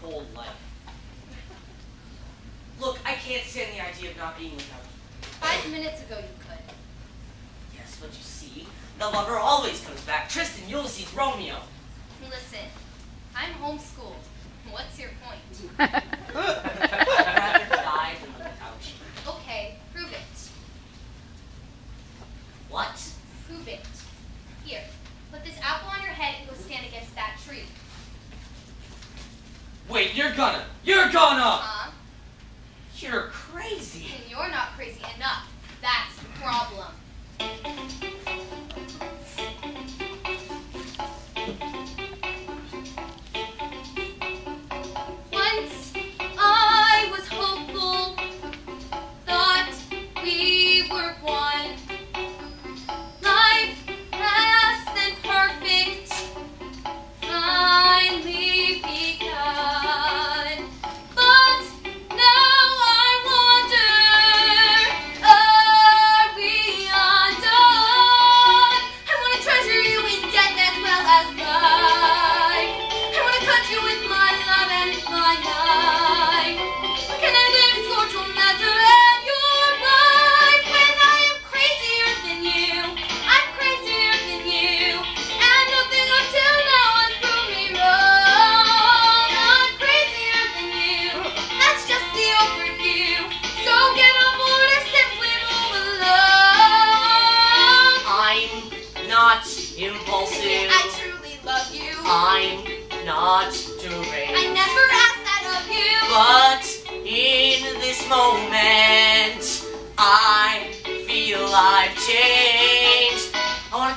whole life. Look, I can't stand the idea of not being without you. Five minutes ago you could. Yes, but you see, the lover always comes back. Tristan, Ulysses, Romeo. Listen, I'm homeschooled. What's your point? I'd rather die than live without you. Okay, prove it. What? Prove it. Here, put this apple on your head and go stand against that tree. Wait, you're gonna. You're gonna! Huh? You're crazy. And you're not crazy enough. That's the problem.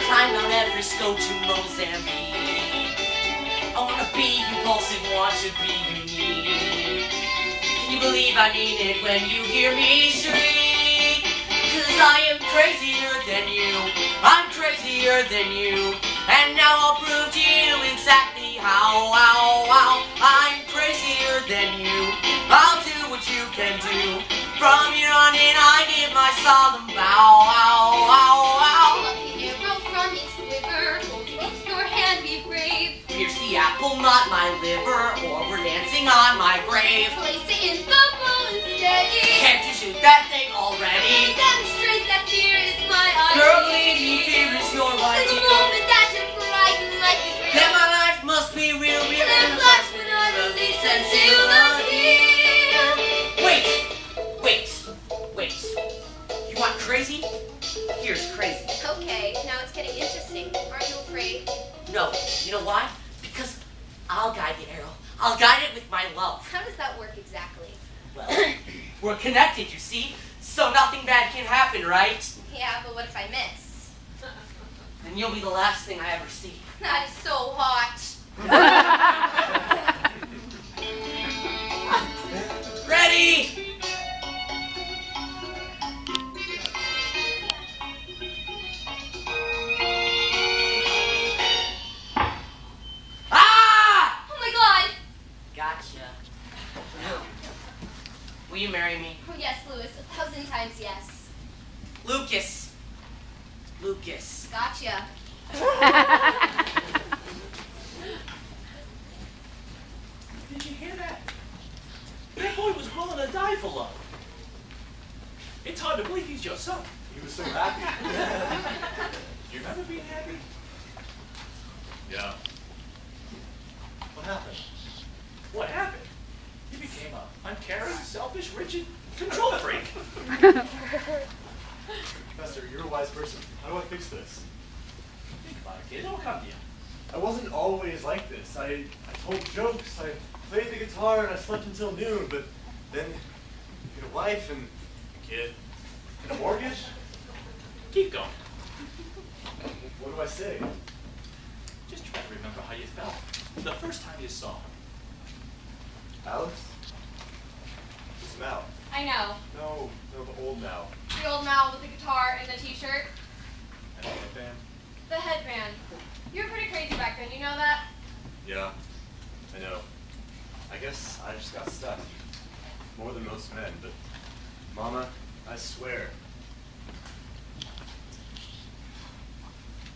Climb Mount Everest, go to Mozambique. I wanna be impulsive, want to be unique. Can you believe I mean it when you hear me shriek? Cause I am crazier than you. I'm crazier than you. And now I'll prove to you exactly how, how, how. I'm crazier than you. I'll do what you can do. From here on in, I give my solemn my liver, or we're dancing on my grave. Place it in the bowl steady. Can't you shoot that thing already? Demonstrate that fear is my Girl, idea. lady, fear is your Since the moment that you're frightened like this Then my life must be real, real, and flash flash when I release and seal the? Wait, wait, wait. You want crazy? Here's crazy. Okay, now it's getting interesting. Aren't you afraid? No, you know why? I'll guide the arrow. I'll guide it with my love. How does that work exactly? Well, we're connected, you see? So nothing bad can happen, right? Yeah, but what if I miss? And you'll be the last thing I ever see. That is so hot. Ready? Will you marry me? Oh yes, Louis, a thousand times yes. Lucas. Lucas. Gotcha. Did you hear that? That boy was willing to die for love. It's hard to believe he's your son. He was so happy. Do you remember being happy? yeah. What happened? What happened? You became a uncaring, selfish, rigid control freak. Professor, you're a wise person. How do I fix this? Think about it, kid. It'll come to you. I wasn't always like this. I, I told jokes, I played the guitar, and I slept until noon, but then you get a wife and a kid and a mortgage. Keep going. What do I say? Just try to remember how you felt the first time you saw him. Alice? Mal. I know. No, no, the old Mal. The old Mal with the guitar and the t-shirt. And the headband. The headband. You were pretty crazy back then, you know that? Yeah, I know. I guess I just got stuck. More than most men, but Mama, I swear.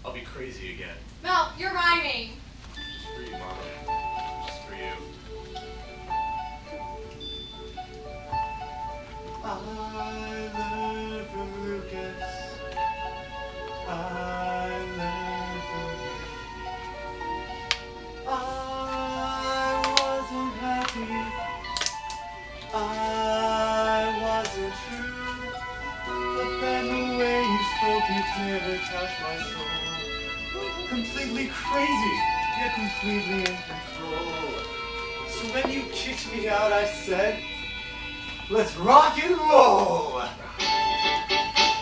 I'll be crazy again. Mal, you're rhyming. Just for you, Mama. Just for you. Touch my soul. Completely crazy, yet completely in control. So when you kicked me out, I said, let's rock and roll.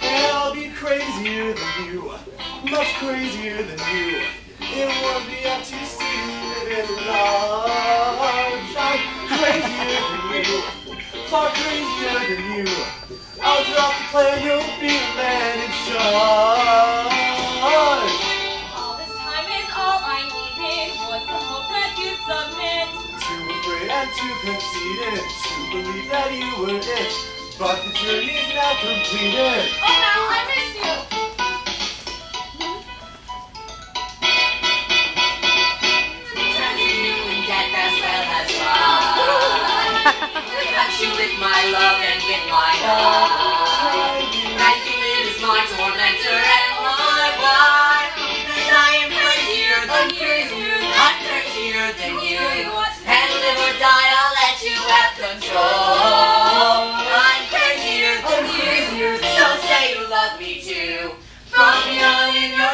And I'll be crazier than you, much crazier than you. It won't be up to see you in large. I'm crazier than you, far crazier than you. I'll drop the plan, you'll To concede it, to believe that you were it. But the journey's now completed. Oh no, I missed you! you with my love and my heart. My tormentor and my I am crazier than than you die, I'll let you have control. I'm crazier than you, so say you love me too. From young in your